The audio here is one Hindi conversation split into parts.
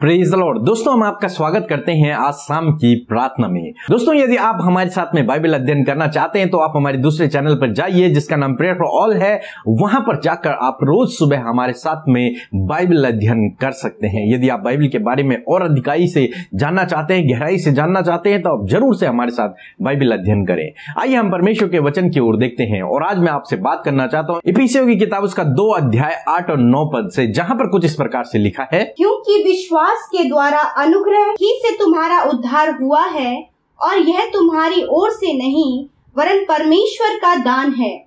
प्रेज लॉर्ड दोस्तों, हम आपका स्वागत करते हैं आज शाम की प्रार्थना में। दोस्तों, यदि आप हमारे साथ में बाइबल अध्ययन करना चाहते हैं तो आप हमारे दूसरे चैनल पर जाइए, जिसका नाम प्रेयर फॉर ऑल है। वहाँ पर जाकर आप रोज सुबह हमारे साथ में बाइबल अध्ययन कर सकते हैं। यदि आप बाइबल के बारे में और अधिकाई से जानना चाहते हैं, गहराई से जानना चाहते हैं तो आप ज़रूर से हमारे साथ बाइबल अध्ययन करें। आइए, हम परमेश्वर के वचन की ओर देखते हैं, और आज मैं आपसे बात करना चाहता हूँ। इपिसियों की किताब उसका दो अध्याय आठ और नौ पद से, जहाँ पर कुछ इस प्रकार से लिखा है, क्योंकि विश्वास के द्वारा अनुग्रह ही से तुम्हारा उद्धार हुआ है, और यह तुम्हारी ओर से नहीं, वरन परमेश्वर का दान है।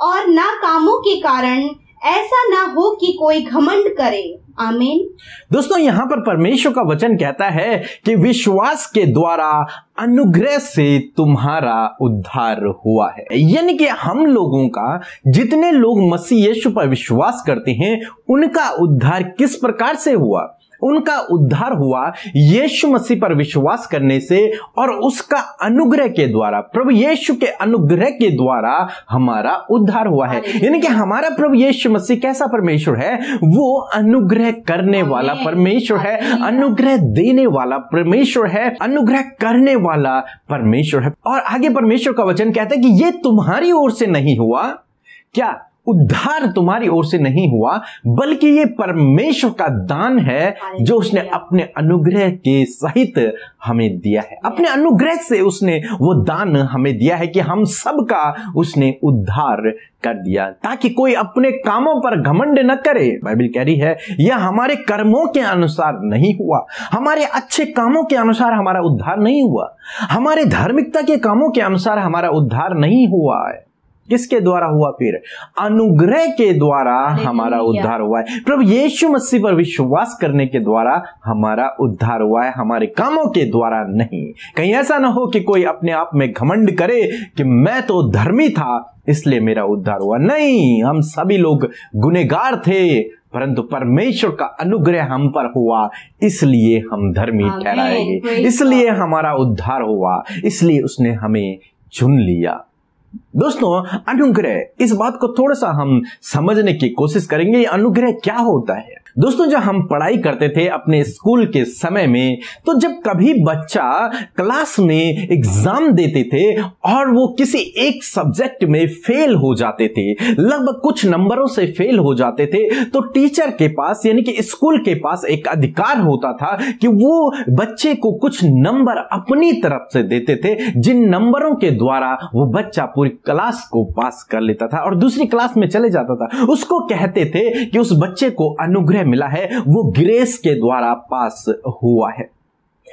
और ना कामों के कारण ऐसा ना हो कि कोई घमंड करे। आमीन। दोस्तों, यहाँ पर परमेश्वर का वचन कहता है कि विश्वास के द्वारा अनुग्रह से तुम्हारा उद्धार हुआ है। यानी कि हम लोगों का, जितने लोग मसीह यीशु पर विश्वास करते हैं, उनका उद्धार किस प्रकार से हुआ? उनका उद्धार हुआ यीशु मसीह पर विश्वास करने से और उसका अनुग्रह के द्वारा प्रभु यीशु के अनुग्रह के द्वारा हमारा उद्धार हुआ है। यानी कि हमारा प्रभु यीशु मसीह कैसा परमेश्वर है? वो अनुग्रह करने वाला परमेश्वर है अनुग्रह देने वाला परमेश्वर है अनुग्रह करने वाला परमेश्वर है। और आगे परमेश्वर का वचन कहता है कि ये तुम्हारी ओर से नहीं हुआ। क्या? उद्धार तुम्हारी ओर से नहीं हुआ बल्कि ये परमेश्वर का दान है जो उसने अपने अनुग्रह के सहित हमें दिया है। अपने अनुग्रह से उसने वो दान हमें दिया है कि हम सबका उसने उद्धार कर दिया ताकि कोई अपने कामों पर घमंड न करे। बाइबल कह रही है यह हमारे कर्मों के अनुसार नहीं हुआ। हमारे अच्छे कामों के अनुसार हमारा उद्धार नहीं हुआ। हमारे धार्मिकता के कामों के अनुसार हमारा उद्धार नहीं हुआ है। किसके द्वारा हुआ फिर? अनुग्रह के द्वारा हमारा उद्धार हुआ है। प्रभु यीशु मसीह पर विश्वास करने के द्वारा हमारा उद्धार हुआ है हमारे कामों के द्वारा नहीं। कहीं ऐसा ना हो कि कोई अपने आप में घमंड करे कि मैं तो धर्मी था इसलिए मेरा उद्धार हुआ। नहीं हम सभी लोग गुनेगार थे परंतु परमेश्वर का अनुग्रह हम पर हुआ इसलिए हम धर्मी ठहराए गए। इसलिए हमारा उद्धार हुआ इसलिए उसने हमें चुन लिया। दोस्तों, अनुग्रह। इस बात को थोड़ा सा हम समझने की कोशिश करेंगे अनुग्रह क्या होता है? दोस्तों, जब हम पढ़ाई करते थे अपने स्कूल के समय में तो जब कभी बच्चा क्लास में एग्ज़ाम देते थे और वो किसी एक सब्जेक्ट में फेल हो जाते थे, लगभग कुछ नंबरों से फेल हो जाते थे तो टीचर के पास, यानी कि स्कूल के पास एक अधिकार होता था कि वो बच्चे को कुछ नंबर अपनी तरफ़ से देते थे, जिन नंबरों के द्वारा वो बच्चा पूरी क्लास को पास कर लेता था और दूसरी क्लास में चले जाता था। उसको कहते थे कि उस बच्चे को अनुग्रह मिला है वो ग्रेस के द्वारा पास हुआ है।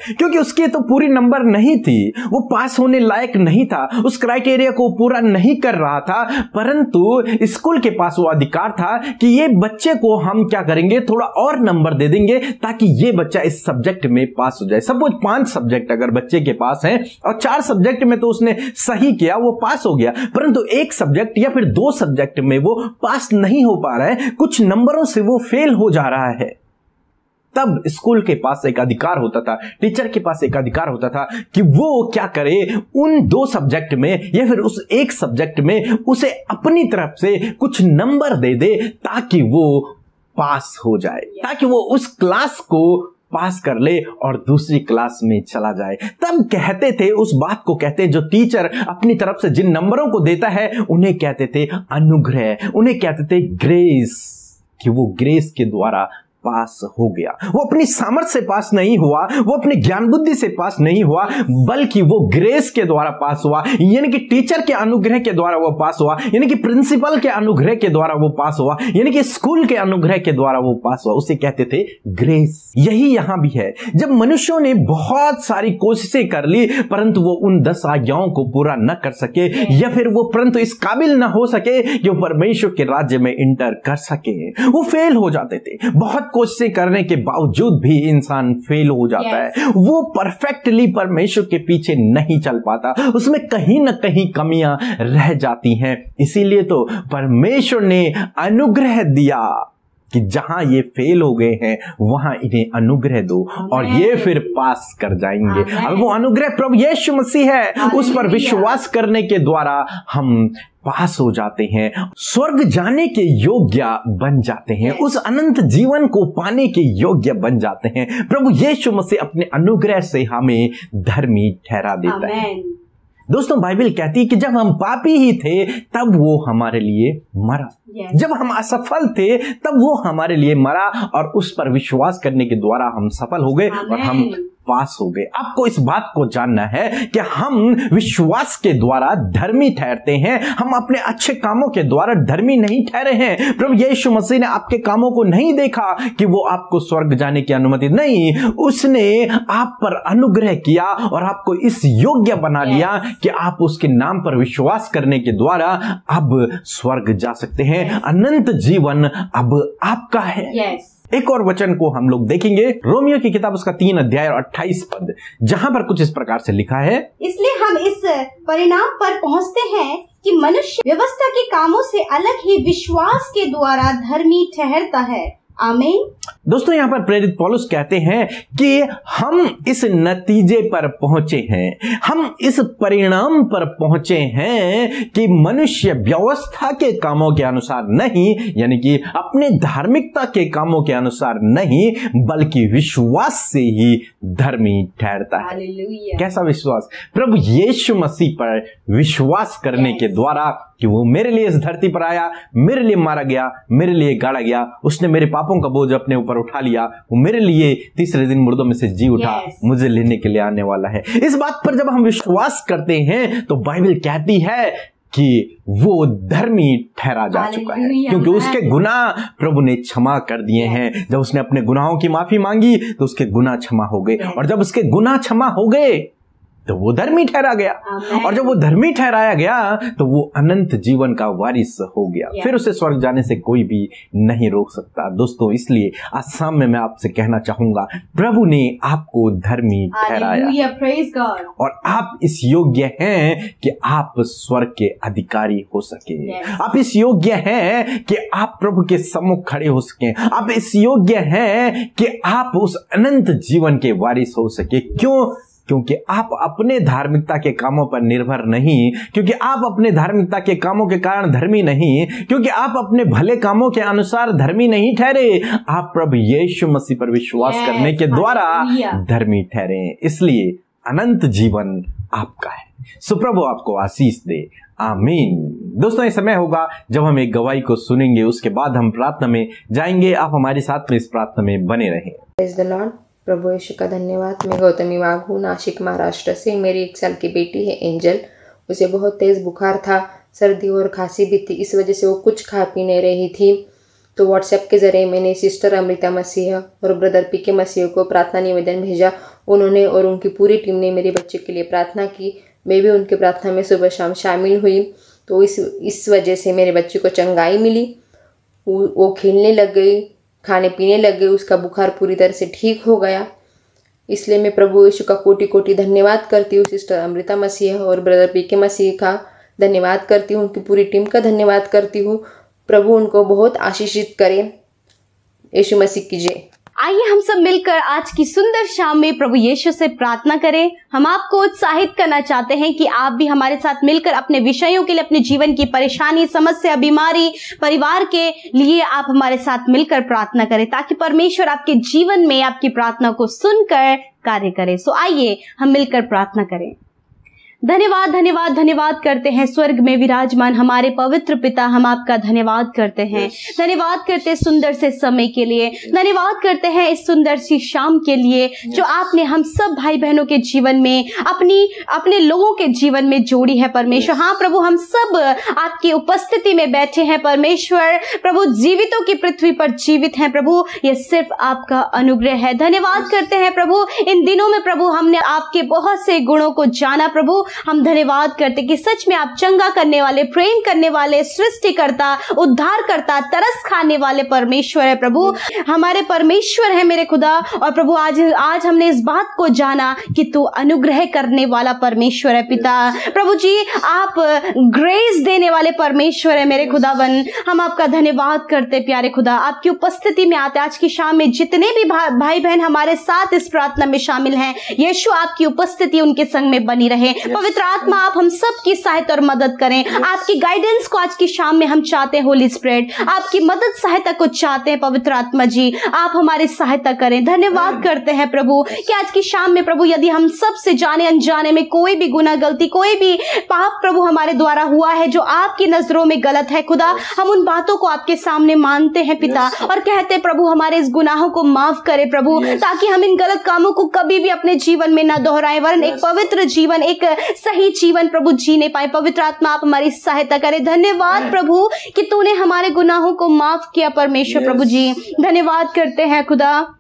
क्योंकि उसके तो पूरी नंबर नहीं थी, वो पास होने लायक नहीं था, उस क्राइटेरिया को पूरा नहीं कर रहा था, परंतु स्कूल के पास वो अधिकार था कि ये बच्चे को हम क्या करेंगे, थोड़ा और नंबर दे देंगे, ताकि ये बच्चा इस सब्जेक्ट में पास हो जाए। सपोज़ पाँच सब्जेक्ट अगर बच्चे के पास है, और चार सब्जेक्ट में तो उसने सही किया, वो पास हो गया, परंतु एक सब्जेक्ट या फिर दो सब्जेक्ट में वो पास नहीं हो पा रहा है, कुछ नंबरों से वो फेल हो जा रहा है। तब स्कूल के पास एक अधिकार होता था टीचर के पास एक अधिकार होता था कि वो क्या करे उन दो सब्जेक्ट में या फिर उस एक सब्जेक्ट में उसे अपनी तरफ़ से कुछ नंबर दे दे ताकि वो पास हो जाए ताकि वो उस क्लास को पास कर ले और दूसरी क्लास में चला जाए। तब कहते थे उस बात को कहते जो टीचर अपनी तरफ़ से जिन नंबरों को देता है उन्हें कहते थे अनुग्रह उन्हें कहते थे ग्रेस कि वो ग्रेस के द्वारा पास हो गया। वो अपनी सामर्थ्य से पास नहीं हुआ, वो अपनी ज्ञान बुद्धि से पास नहीं हुआ, बल्कि वो ग्रेस के द्वारा पास हुआ, यानी कि टीचर के अनुग्रह के द्वारा वो पास हुआ, यानी कि प्रिंसिपल के अनुग्रह के द्वारा वो पास हुआ, यानी कि स्कूल के अनुग्रह के द्वारा वो पास हुआ, उसे कहते थे ग्रेस यही यहाँ भी है। जब मनुष्यों ने बहुत सारी कोशिशें कर ली, परंतु वो उन दस आज्ञाओं को पूरा न कर सके, या फिर वो परंतु इस काबिल न हो सके कि परमेश्वर के राज्य में इंटर कर सके। वो फेल हो जाते थे। बहुत कोशिशें करने के बावजूद भी इंसान फेल हो जाता yes. है वो परफेक्टली परमेश्वर के पीछे नहीं चल पाता। उसमें कहीं ना कहीं कमियाँ रह जाती हैं। इसीलिए तो परमेश्वर ने अनुग्रह दिया कि जहाँ ये फेल हो गए हैं वहाँ इन्हें अनुग्रह दो और ये फिर पास कर जाएँगे। अब वो अनुग्रह प्रभु यीशु मसीह है। उस पर विश्वास करने के द्वारा हम पास हो जाते हैं स्वर्ग जाने के योग्य बन जाते हैं उस अनंत जीवन को पाने के योग्य बन जाते हैं प्रभु यीशु मसीह अपने अनुग्रह से हमें धर्मी ठहरा देता है दोस्तों बाइबल कहती है कि जब हम पापी ही थे तब वो हमारे लिए मरा Yes. जब हम असफल थे तब वो हमारे लिए मरा और उस पर विश्वास करने के द्वारा हम सफल हो गए और हम. पास हो गए। आपको इस बात को जानना है कि हम विश्वास के द्वारा धर्मी ठहरते हैं। हम अपने अच्छे कामों के द्वारा धर्मी नहीं ठहरे हैं। प्रभु यीशु मसीह ने आपके कामों को नहीं देखा कि वो आपको स्वर्ग जाने की अनुमति नहीं। उसने आप पर अनुग्रह किया और आपको इस योग्य बना लिया कि आप उसके नाम पर विश्वास करने के द्वारा अब स्वर्ग जा सकते हैं। अनंत जीवन अब आपका है। यस एक और वचन को हम लोग देखेंगे। रोमियो की किताब उसका तीन अध्याय और अट्ठाईस पद, जहाँ पर कुछ इस प्रकार से लिखा है। इसलिए हम इस परिणाम पर पहुँचते हैं कि मनुष्य व्यवस्था के कामों से अलग ही विश्वास के द्वारा धर्मी ठहरता है। आमीन दोस्तों यहाँ पर प्रेरित पॉलुस कहते हैं कि हम इस नतीजे पर पहुँचे हैं। हम इस परिणाम पर पहुँचे हैं कि मनुष्य व्यवस्था के कामों के अनुसार नहीं यानी कि अपने धार्मिकता के कामों के अनुसार नहीं बल्कि विश्वास से ही धर्मी ठहरता है। कैसा विश्वास? प्रभु यीशु मसीह पर विश्वास करने के द्वारा कि वो मेरे लिए इस धरती पर आया मेरे लिए मारा गया मेरे लिए गाड़ा गया उसने मेरे पापों का बोझ अपने ऊपर उठा लिया वो मेरे लिए तीसरे दिन मुर्दों में से जी उठा Yes. मुझे लेने के लिए आने वाला है। इस बात पर जब हम विश्वास करते हैं तो बाइबल कहती है कि वो धर्मी ठहरा जा चुका है क्योंकि उसके गुनाह प्रभु ने क्षमा कर दिए हैं। जब उसने अपने गुनाहों की माफ़ी मांगी तो उसके गुनाह क्षमा हो गए। और जब उसके गुनाह क्षमा हो गए तो वो धर्मी ठहरा गया। और जब वो धर्मी ठहराया गया तो वो अनंत जीवन का वारिस हो गया। फिर उसे स्वर्ग जाने से कोई भी नहीं रोक सकता। दोस्तों इसलिए आज शाम में मैं आपसे कहना चाहूँगा प्रभु ने आपको धर्मी ठहराया। और आप इस योग्य हैं कि आप स्वर्ग के अधिकारी हो सके। आप इस योग्य हैं कि आप प्रभु के सम्मुख खड़े हो सके। आप इस योग्य हैं कि आप उस अनंत जीवन के वारिस हो सके। क्यों? क्योंकि आप अपने धार्मिकता के कामों पर निर्भर नहीं क्योंकि आप अपने धार्मिकता के कामों के कारण धर्मी नहीं क्योंकि आप अपने भले कामों के अनुसार धर्मी नहीं ठहरे। आप प्रभु यीशु मसीह पर विश्वास Yes, करने के द्वारा धर्मी ठहरे। इसलिए अनंत जीवन आपका है। सुप्रभु आपको आशीष दे। आमीन। दोस्तों ये समय होगा जब हम एक गवाही को सुनेंगे उसके बाद हम प्रार्थना में जाएँगे। आप हमारे साथ में इस प्रार्थना में बने रहें। प्रेज द लॉर्ड प्रभु यीशु का धन्यवाद। मैं गौतमी वाघ हूँ नासिक महाराष्ट्र से। मेरी एक साल की बेटी है, एंजल। उसे बहुत तेज़ बुखार था, सर्दी और खांसी भी थी। इस वजह से वो कुछ खा पी नहीं रही थी। तो व्हाट्सएप के ज़रिए मैंने सिस्टर अमृता मसीह और ब्रदर पी के मसीह को प्रार्थना निवेदन भेजा। उन्होंने और उनकी पूरी टीम ने मेरे बच्चे के लिए प्रार्थना की। मैं भी उनकी प्रार्थना में सुबह शाम शामिल हुई। तो इस इस वजह से मेरे बच्चे को चंगाई मिली। वो खेलने लग गई। खाने पीने लग गई उसका बुखार पूरी तरह से ठीक हो गया। इसलिए मैं प्रभु यीशु का कोटि कोटि धन्यवाद करती हूँ, सिस्टर अमृता मसीह और ब्रदर पी के मसीह का धन्यवाद करती हूँ, उनकी पूरी टीम का धन्यवाद करती हूँ। प्रभु उनको बहुत आशीषित करें। यीशु मसीह की जय। आइए हम सब मिलकर आज की सुंदर शाम में प्रभु यीशु से प्रार्थना करें। हम आपको उत्साहित करना चाहते हैं कि आप भी हमारे साथ मिलकर अपने विषयों के लिए, अपने जीवन की परेशानी, समस्या, बीमारी, परिवार के लिए आप हमारे साथ मिलकर प्रार्थना करें, ताकि परमेश्वर आपके जीवन में आपकी प्रार्थना को सुनकर कार्य करे। सो आइए हम मिलकर प्रार्थना करें। धन्यवाद धन्यवाद धन्यवाद करते हैं। स्वर्ग में विराजमान हमारे पवित्र पिता हम आपका धन्यवाद करते हैं। धन्यवाद करते हैं सुंदर से समय के लिए। धन्यवाद करते हैं इस सुंदर सी शाम के लिए जो आपने हम सब भाई बहनों के जीवन में अपनी अपने लोगों के जीवन में जोड़ी है परमेश्वर। हाँ प्रभु हम सब आपकी उपस्थिति में बैठे हैं परमेश्वर। प्रभु जीवितों की पृथ्वी पर जीवित हैं प्रभु। ये सिर्फ़ आपका अनुग्रह है। धन्यवाद करते हैं प्रभु। इन दिनों में प्रभु हमने आपके बहुत से गुणों को जाना प्रभु। हम धन्यवाद करते कि सच में आप चंगा करने वाले प्रेम करने वाले सृष्टिकर्ता उद्धार करता तरस खाने वाले परमेश्वर है प्रभु। हमारे परमेश्वर है मेरे खुदा और प्रभु आज आज हमने इस बात को जाना कि तू अनुग्रह करने वाला परमेश्वर है पिता। प्रभु जी आप ग्रेस देने वाले परमेश्वर है मेरे खुदावन। हम आपका धन्यवाद करते प्यारे खुदा। आपकी उपस्थिति में आते आज की शाम में जितने भी भा, भाई बहन हमारे साथ इस प्रार्थना में शामिल हैं यीशु आपकी उपस्थिति उनके संग में बनी रहे। पवित्र आत्मा आप हम सब की सहायता और मदद करें। आपकी गाइडेंस को आज की शाम में हम चाहते हैं होली स्प्रेड आपकी मदद सहायता को चाहते हैं पवित्र आत्मा जी। आप हमारी सहायता करें। धन्यवाद करते हैं प्रभु कि आज की शाम में प्रभु यदि हम सबसे जाने अनजाने में कोई भी गुना गलती कोई भी पाप प्रभु हमारे द्वारा हुआ है जो आपकी नज़रों में गलत है खुदा हम उन बातों को आपके सामने मानते हैं पिता। और कहते हैं प्रभु हमारे इस गुनाहों को माफ़ करे प्रभु ताकि हम इन गलत कामों को कभी भी अपने जीवन में न दोहराए वरन एक पवित्र जीवन एक सही जीवन प्रभु जीने पाए पवित्र आत्मा आप हमारी सहायता करे। धन्यवाद प्रभु कि तूने हमारे गुनाहों को माफ़ किया परमेश्वर प्रभु जी। धन्यवाद करते हैं खुदा।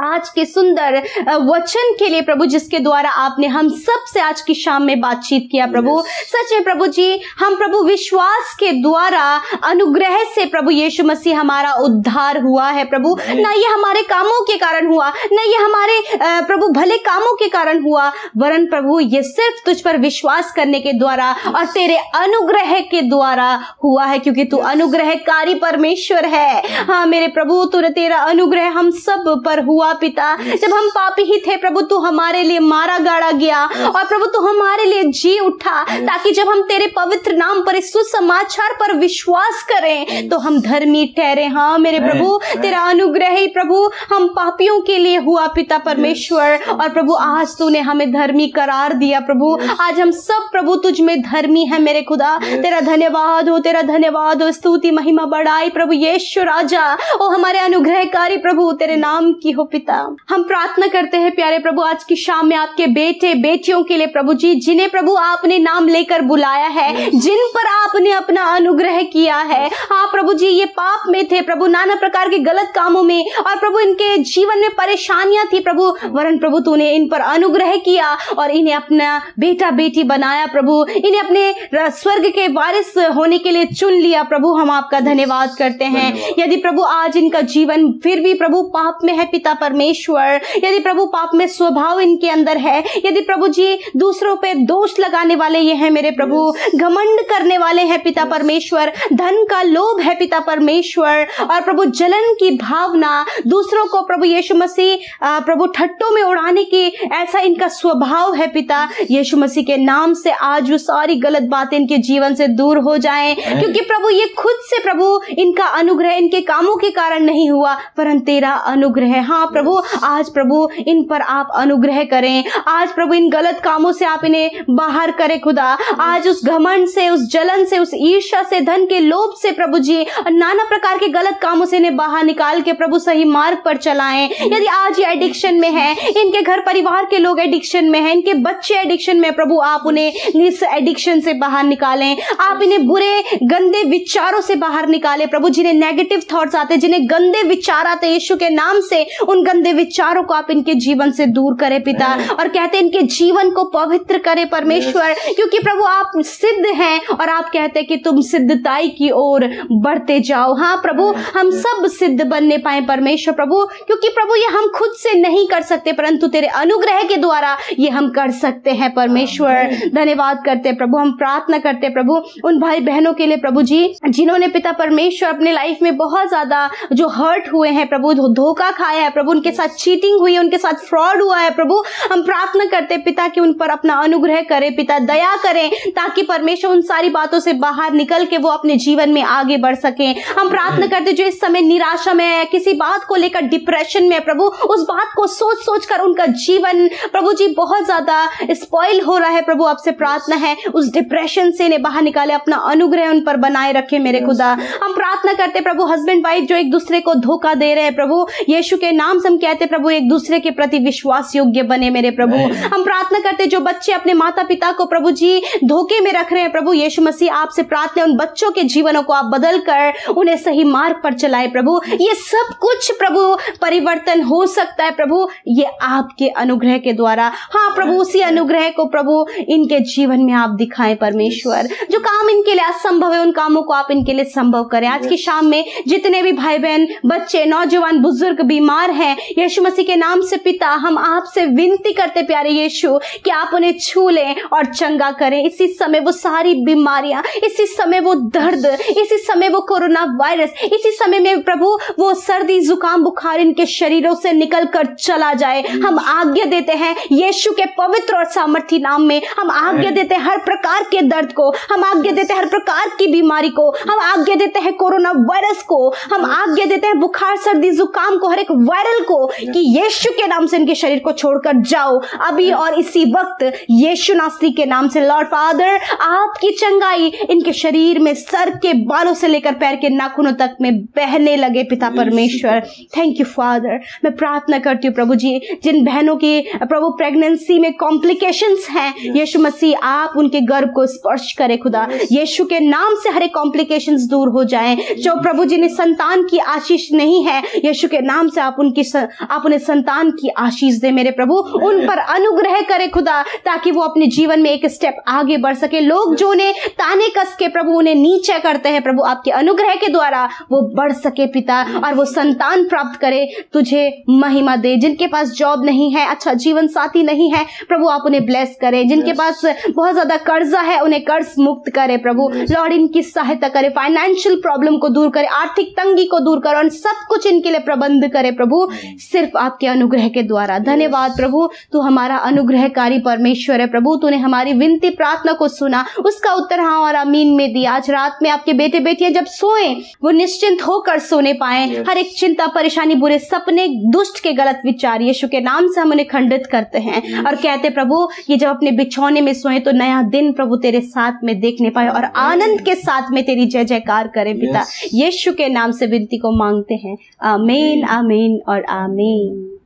आज के सुंदर वचन के लिए प्रभु जिसके द्वारा आपने हम सबसे आज की शाम में बातचीत किया प्रभु। सच है प्रभु जी हम प्रभु विश्वास के द्वारा अनुग्रह से प्रभु यीशु मसीह हमारा उद्धार हुआ है प्रभु। ना ये हमारे कामों के कारण हुआ न ये हमारे प्रभु भले कामों के कारण हुआ वरन प्रभु ये सिर्फ़ तुझ पर विश्वास करने के द्वारा और तेरे अनुग्रह के द्वारा हुआ है क्योंकि तू अनुग्रहकारी परमेश्वर है। हाँ मेरे प्रभु तू तेरा अनुग्रह हम सब पर हुआ पिता जब हम पापी ही थे प्रभु तू हमारे लिए मारा गाड़ा गया और प्रभु तू हमारे लिए जी उठा ताकि जब हम तेरे पवित्र नाम पर इस सुसमाचार पर विश्वास करें तो हम धर्मी ठहरे। हाँ मेरे प्रभु तेरा अनुग्रह ही प्रभु हम पापियों के लिए हुआ पिता परमेश्वर और प्रभु आज तूने हमें धर्मी करार दिया प्रभु। आज हम सब प्रभु तुझ में धर्मी है मेरे खुदा। तेरा धन्यवाद हो तेरा धन्यवाद हो स्तुति महिमा बढ़ाई प्रभु यीशु राजा। ओ हमारे अनुग्रहकारी प्रभु तेरे नाम की हो पिता। हम प्रार्थना करते हैं प्यारे प्रभु आज की शाम में आपके बेटे बेटियों के लिए प्रभु जी जिन्हें प्रभु आपने नाम लेकर बुलाया है जिन पर आपने अपना अनुग्रह किया है। हाँ प्रभु जी ये पाप में थे प्रभु नाना प्रकार के गलत कामों में और प्रभु इनके जीवन में परेशानियाँ थी प्रभु वरन प्रभु तूने इन पर अनुग्रह किया और इन्हें अपना बेटा बेटी बनाया प्रभु इन्हें अपने स्वर्ग के वारिस होने के लिए चुन लिया प्रभु हम आपका धन्यवाद करते हैं। यदि प्रभु आज इनका जीवन फिर भी प्रभु पाप में है पिता परमेश्वर यदि प्रभु पाप में स्वभाव इनके अंदर है यदि प्रभु जी दूसरों पे दोष लगाने वाले ये हैं मेरे प्रभु घमंड करने वाले हैं पिता परमेश्वर धन का लोभ है पिता परमेश्वर और प्रभु जलन की भावना दूसरों को प्रभु यीशु मसीह प्रभु ठट्टों में उड़ाने की ऐसा इनका स्वभाव है पिता यीशु मसीह के नाम से आज वो सारी गलत बातें इनके जीवन से दूर हो जाएँ क्योंकि प्रभु ये खुद से प्रभु इनका अनुग्रह इनके कामों के कारण नहीं हुआ परंतु तेरा अनुग्रह हाँ प्रभु, आज प्रभु इन पर आप अनुग्रह करें। आज प्रभु इन गलत कामों से आप इन्हें बाहर करें खुदा। आज उस घमंड से, उस जलन से, उस ईर्ष्या से, धन के लोभ से प्रभु जी, नाना प्रकार के गलत कामों से इन्हें बाहर निकाल के प्रभु सही मार्ग पर चलाएँ। यदि आज ये एडिक्शन में है, इनके घर परिवार के लोग एडिक्शन में है, इनके बच्चे एडिक्शन में प्रभु आप उन्हें इस एडिक्शन से बाहर निकालें। आप इन्हें बुरे, गंदे विचारों से बाहर निकालें। प्रभु जिन्हें नेगेटिव थॉट्स आते जिन्हें गंदे विचार आते यीशु के नाम से, उन गंदे विचारों को आप इनके जीवन से दूर करें पिता। और कहते हैं इनके जीवन को पवित्र करें परमेश्वर क्योंकि प्रभु आप सिद्ध हैं और आप कहते हैं कि तुम सिद्धताई की ओर बढ़ते जाओ। हाँ प्रभु हम सब सिद्ध बनने पाए परमेश्वर प्रभु क्योंकि प्रभु ये हम खुद से नहीं कर सकते परंतु तेरे अनुग्रह के द्वारा ये हम कर सकते हैं परमेश्वर। धन्यवाद करते प्रभु हम प्रार्थना करते प्रभु उन भाई बहनों के लिए प्रभु जी जिन्होंने पिता परमेश्वर अपने लाइफ में बहुत ज़्यादा जो हर्ट हुए हैं प्रभु धोखा खाया है प्रभु उनके साथ चीटिंग हुई है उनके साथ फ्रॉड हुआ है प्रभु। हम प्रार्थना करते पिता कि उन पर अपना अनुग्रह करें पिता दया करें ताकि परमेश्वर उन सारी बातों से बाहर निकल के वो अपने जीवन में आगे बढ़ सके। हम प्रार्थना करते जो इस समय निराशा में है किसी बात को लेकर डिप्रेशन में है प्रभु उस बात को सोच सोच कर उनका जीवन प्रभु जी बहुत ज़्यादा स्पॉइल हो रहा है प्रभु आपसे प्रार्थना है उस डिप्रेशन से इन्हें बाहर निकाले अपना अनुग्रह उन पर बनाए रखे मेरे खुदा। हम प्रार्थना करते प्रभु हस्बैंड वाइफ जो एक दूसरे को धोखा दे रहे हैं प्रभु यीशु के नाम हम कहते प्रभु एक दूसरे के प्रति विश्वास योग्य बने मेरे प्रभु। हम प्रार्थना करते जो बच्चे अपने माता पिता को प्रभु जी धोखे में रख रहे हैं प्रभु यीशु मसीह आपसे प्रार्थना उन बच्चों के जीवनों को आप बदल कर उन्हें सही मार्ग पर चलाए प्रभु। ये सब कुछ प्रभु परिवर्तन हो सकता है प्रभु। ये आपके अनुग्रह के द्वारा। हाँ प्रभु उसी अनुग्रह को प्रभु इनके जीवन में आप दिखाएँ परमेश्वर। जो काम इनके लिए असंभव है उन कामों को आप इनके लिए संभव करें। आज की शाम में जितने भी भाई बहन बच्चे नौजवान बुज़ुर्ग बीमार हैं हैं। यीशु मसीह के नाम से पिता हम आपसे विनती करते प्यारे यीशु कि आप उन्हें छू लें और चंगा करें। इसी समय वो सारी बीमारियाँ इसी समय वो दर्द इसी समय वो कोरोना वायरस इसी समय में प्रभु वो सर्दी जुकाम बुखार इनके शरीरों से निकल कर चला जाए। हम आज्ञा देते हैं यीशु के पवित्र और सामर्थ्य नाम में हम आज्ञा देते हैं हर प्रकार के दर्द को हम आज्ञा देते हैं हर प्रकार की बीमारी को हम आज्ञा देते हैं कोरोना वायरस को हम आज्ञा देते हैं बुखार सर्दी जुकाम को हर एक वायरल को कि यीशु के नाम से इनके शरीर को छोड़कर जाओ। अभी और इसी वक्त यीशु नासरी के नाम से लॉर्ड फादर आपकी चंगाई इनके शरीर में सर के बालों से लेकर पैर के नाखूनों तक में बहने लगे पिता परमेश्वर। थैंक यू फादर मैं प्रार्थना करती हूँ प्रभु जी जिन बहनों की प्रभु प्रेगनेंसी में कॉम्प्लिकेशंस हैं यीशु मसीह आप उनके गर्भ को स्पर्श करें खुदा। यीशु के नाम से हरे एक कॉम्प्लिकेशंस दूर हो जाएँ। जो प्रभु जी ने संतान की आशीष नहीं है यीशु के नाम से आप उनकी स, आप उन्हें संतान की आशीष दे मेरे प्रभु। उन पर अनुग्रह करे खुदा ताकि वो अपने जीवन में एक स्टेप आगे बढ़ सके। लोग जो उन्हें ताने कस के प्रभु उन्हें नीचे करते हैं प्रभु आपके अनुग्रह के द्वारा वो बढ़ सके पिता और वो संतान प्राप्त करे। तुझे महिमा दे। जिनके पास जॉब नहीं है अच्छा जीवन साथी नहीं है प्रभु आप उन्हें ब्लेस करें। जिनके पास बहुत ज़्यादा कर्जा है उन्हें कर्ज मुक्त करे प्रभु। लॉर्ड इनकी सहायता करे फाइनेंशियल प्रॉब्लम को दूर करे आर्थिक तंगी को दूर करे और सब कुछ इनके लिए प्रबंध करे प्रभु। सिर्फ़ आपके अनुग्रह के द्वारा। धन्यवाद प्रभु तू हमारा अनुग्रहकारी परमेश्वर है प्रभु। तूने हमारी विनती प्रार्थना को सुना उसका उत्तर हाँ और अमीन में दिया। आज रात में आपके बेटे बेटियाँ जब सोए वो निश्चिंत होकर सोने पाए। हर एक चिंता परेशानी बुरे सपने दुष्ट के गलत विचार यीशु के नाम से हम उन्हें खंडित करते हैं। और कहते प्रभु ये जब अपने बिछौने में सोए तो नया दिन प्रभु तेरे साथ में देखने पाए और आनंद के साथ में तेरी जय जयकार करें पिता। यीशु के नाम से विनती को मांगते हैं। आमीन आमीन और आमीन